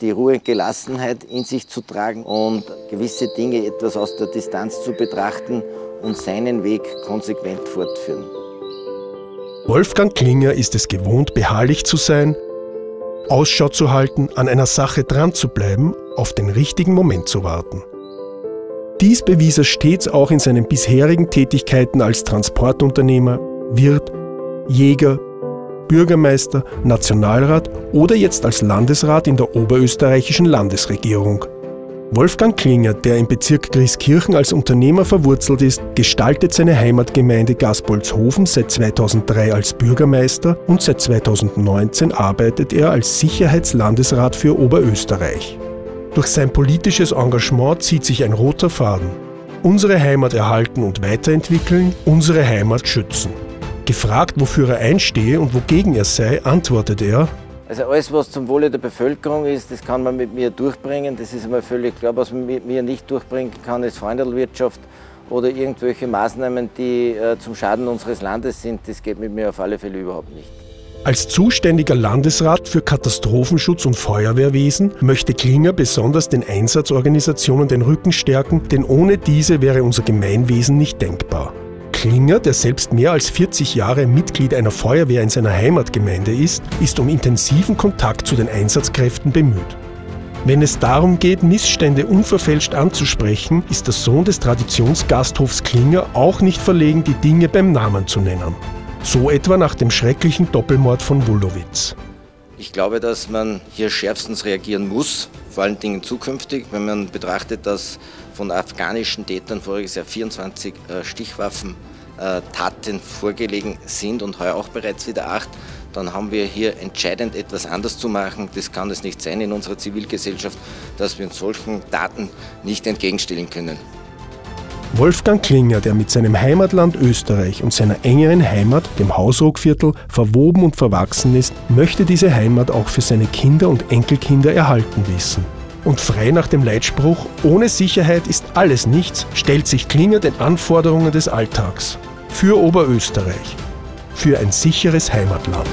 die Ruhe und Gelassenheit in sich zu tragen und gewisse Dinge etwas aus der Distanz zu betrachten und seinen Weg konsequent fortführen. Wolfgang Klinger ist es gewohnt, beharrlich zu sein, Ausschau zu halten, an einer Sache dran zu bleiben, auf den richtigen Moment zu warten. Dies bewies er stets auch in seinen bisherigen Tätigkeiten als Transportunternehmer, Wirt, Jäger, Bürgermeister, Nationalrat oder jetzt als Landesrat in der oberösterreichischen Landesregierung. Wolfgang Klinger, der im Bezirk Grieskirchen als Unternehmer verwurzelt ist, gestaltet seine Heimatgemeinde Gaspolzhofen seit 2003 als Bürgermeister und seit 2019 arbeitet er als Sicherheitslandesrat für Oberösterreich. Durch sein politisches Engagement zieht sich ein roter Faden. Unsere Heimat erhalten und weiterentwickeln, unsere Heimat schützen. Gefragt, wofür er einstehe und wogegen er sei, antwortet er, also alles, was zum Wohle der Bevölkerung ist, das kann man mit mir durchbringen. Das ist einmal völlig klar. Was man mit mir nicht durchbringen kann, ist Freundelwirtschaft oder irgendwelche Maßnahmen, die äh, zum Schaden unseres Landes sind. Das geht mit mir auf alle Fälle überhaupt nicht. Als zuständiger Landesrat für Katastrophenschutz und Feuerwehrwesen möchte Klinger besonders den Einsatzorganisationen den Rücken stärken, denn ohne diese wäre unser Gemeinwesen nicht denkbar. Klinger, der selbst mehr als 40 Jahre Mitglied einer Feuerwehr in seiner Heimatgemeinde ist, ist um intensiven Kontakt zu den Einsatzkräften bemüht. Wenn es darum geht, Missstände unverfälscht anzusprechen, ist der Sohn des Traditionsgasthofs Klinger auch nicht verlegen, die Dinge beim Namen zu nennen. So etwa nach dem schrecklichen Doppelmord von Wulowitz. Ich glaube, dass man hier schärfstens reagieren muss, vor allen Dingen zukünftig, wenn man betrachtet, dass von afghanischen Tätern voriges Jahr 24 äh, Stichwaffentaten vorgelegen sind und heuer auch bereits wieder acht, dann haben wir hier entscheidend etwas anders zu machen. Das kann es nicht sein in unserer Zivilgesellschaft, dass wir uns solchen Taten nicht entgegenstellen können. Wolfgang Klinger, der mit seinem Heimatland Österreich und seiner engeren Heimat, dem Hausruckviertel, verwoben und verwachsen ist, möchte diese Heimat auch für seine Kinder und Enkelkinder erhalten wissen. Und frei nach dem Leitspruch, ohne Sicherheit ist alles nichts, stellt sich Klinger den Anforderungen des Alltags. Für Oberösterreich. Für ein sicheres Heimatland.